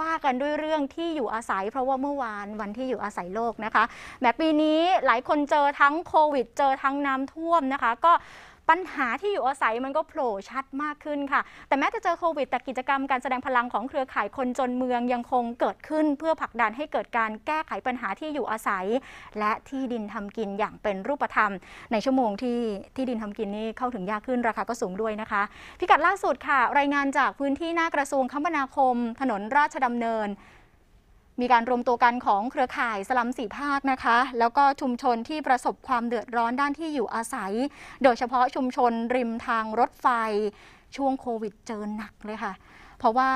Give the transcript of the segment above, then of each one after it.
ว่ากันด้วยเรื่องที่อยู่อาศัย เพราะว่าเมื่อวานวันที่อยู่อาศัยโลกนะคะแม้ปีนี้หลายคนเจอทั้งโควิด เจอทั้งน้ำท่วมนะคะ ก็ ปัญหาที่อยู่อาศัยมันก็โผล่ชัดมากขึ้นค่ะ แต่แม้จะเจอโควิดแต่กิจกรรมการแสดงพลังของเครือข่ายคนจนเมืองยังคงเกิดขึ้น เพื่อผลักดันให้เกิดการแก้ไขปัญหาที่อยู่อาศัย และที่ดินทำกินอย่างเป็นรูปธรรม ในชั่วโมงที่ที่ดินทำกินนี่เข้าถึงยากขึ้นราคาก็สูงด้วยนะคะ พิกัดล่าสุดค่ะ รายงานจากพื้นที่หน้ากระทรวงคมนาคม ถนนราชดำเนิน มีการรวมตัวกันของเครือข่ายสลัมสีภาคนะคะ แล้วก็ชุมชนที่ประสบความเดือดร้อนด้านที่อยู่อาศัย โดยเฉพาะชุมชนริมทางรถไฟ ช่วงโควิดเจอหนักเลยค่ะ เพราะว่า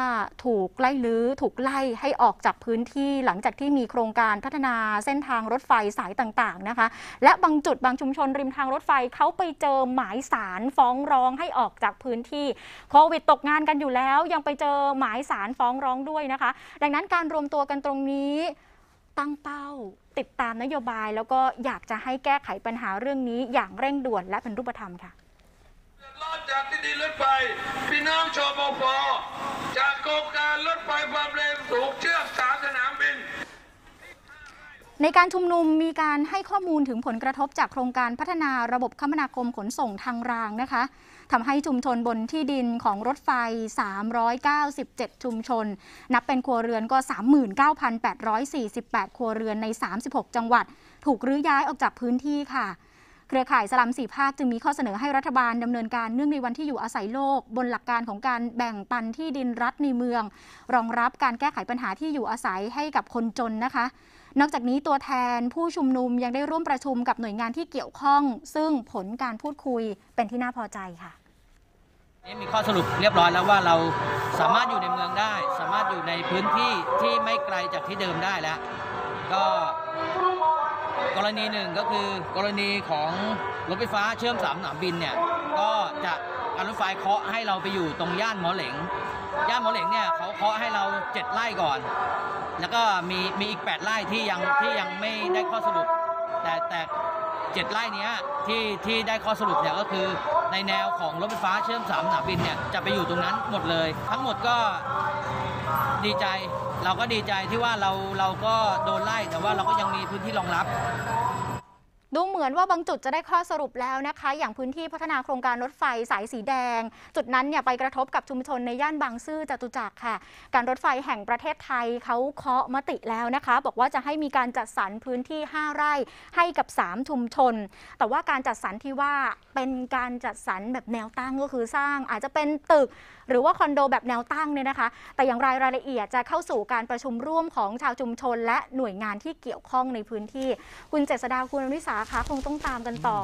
ถูกไล่ลื้อถูกไล่ให้ออกจากพื้นที่หลังจากที่มีโครงการพัฒนาเส้นทางรถไฟสายต่างๆนะคะ และบางจุดบางชุมชนริมทางรถไฟเขาไปเจอหมายสารฟ้องร้องให้ออกจากพื้นที่โควิดตกงานกันอยู่แล้ว ยังไปเจอหมายสารฟ้องร้องด้วยนะคะ ดังนั้นการรวมตัวกันตรงนี้ตั้งเป้าติดตามนโยบายแล้วก็อยากจะให้แก้ไขปัญหาเรื่องนี้อย่างเร่งด่วนและเป็นรูปธรรมค่ะเดือดจากที่ดินรถไฟพี่น้องชปพจากโครงการรถไฟความเร็วสูงเชือกสามสนามบิน ในการชุมนุมมีการให้ข้อมูลถึงผลกระทบจากโครงการพัฒนาระบบคมนาคมขนส่งทางรางนะคะทำให้ชุมชนบนที่ดินของรถไฟ 397 ชุมชน นับเป็นครัวเรือนก็ 39,848 ครัวเรือนใน 36 จังหวัด ถูกรื้อย้ายออกจากพื้นที่ค่ะ เครือข่ายสลัมสีภาคจึงมีข้อเสนอให้รัฐบาลดำเนินการเนื่องในวันที่อยู่อาศัยโลก บนหลักการของการแบ่งปันที่ดินรัฐในเมือง รองรับการแก้ไขปัญหาที่อยู่อาศัยให้กับคนจนนะคะนอกจากนี้ตัวแทนผู้ชุมนุมยังได้ร่วมประชุมกับหน่วยงานที่เกี่ยวข้อง ซึ่งผลการพูดคุยเป็นที่น่าพอใจค่ะนี่มีข้อสรุปเรียบร้อยแล้วว่าเราสามารถอยู่ในเมืองได้ สามารถอยู่ในพื้นที่ที่ไม่ไกลจากที่เดิมได้แล้ว ก็ กรณีหนึ่งก็คือกรณีของรถไฟฟ้าเชื่อมสามสนามบินเนี่ยก็จะการรถไฟเคาะให้เราไปอยู่ตรงย่านหมอเหลงย่านหมอเหลงเนี่ยเขาเคาะให้เราเจ็ดไร่ก่อน แล้วก็มีมีอีก 8 ไร่ที่ยังที่ยังไม่ได้ข้อสรุป แต่แต่เจ็ดไร่เนี้ยที่ที่ได้ข้อสรุปเนี่ยก็คือในแนวของรถไฟฟ้าเชื่อมสามสนามบินเนี่ยจะไปอยู่ตรงนั้นหมดเลย ทั้งหมดก็ดีใจ เราก็ดีใจที่ว่าเราเราก็โดนไล่แต่ว่าเราก็ยังมีพื้นที่รองรับ ดูเหมือนว่าบางจุดจะได้ข้อสรุปแล้วนะคะ อย่างพื้นที่พัฒนาโครงการรถไฟสายสีแดง จุดนั้นเนี่ยไปกระทบกับชุมชนในย่านบางซื่อจตุจักรค่ะ การรถไฟแห่งประเทศไทยเขาเคาะมติแล้วนะคะ บอกว่าจะให้มีการจัดสรรพื้นที่ 5 ไร่ให้กับ 3 ชุมชน แต่ว่าการจัดสรรที่ว่าเป็นการจัดสรรแบบแนวตั้งก็คือสร้าง อาจจะเป็นตึก หรือว่าคอนโดแบบแนวตั้งเนี่ยนะคะ แต่อย่างไรรายละเอียดจะเข้าสู่การประชุมร่วมของชาวชุมชน และหน่วยงานที่เกี่ยวข้องในพื้นที่ คุณเจษดาคุณอนิสาคะคงต้องตามกันต่อ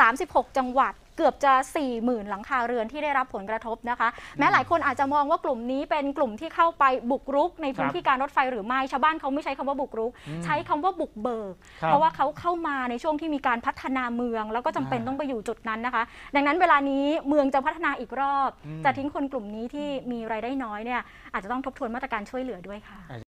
36 จังหวัดเกือบจะ 40,000 หลังคาเรือนที่ได้รับผลกระทบนะคะ แม้หลายคนอาจจะมองว่ากลุ่มนี้เป็นกลุ่มที่เข้าไปบุกรุก ในพื้นที่การรถไฟหรือไม่ชาวบ้านเขาไม่ใช้คำว่าบุกรุก ใช้คำว่าบุกเบิกครับเพราะว่าเขาเข้ามาในช่วงที่มีการพัฒนาเมือง แล้วก็จำเป็นต้องไปอยู่จุดนั้นนะคะ ดังนั้นเวลานี้เมืองจะพัฒนาอีกรอบอืมจะทิ้งคนกลุ่มนี้ที่มีรายได้น้อยเนี่ยอาจจะต้องทบทวนมาตรการช่วยเหลือด้วยค่ะ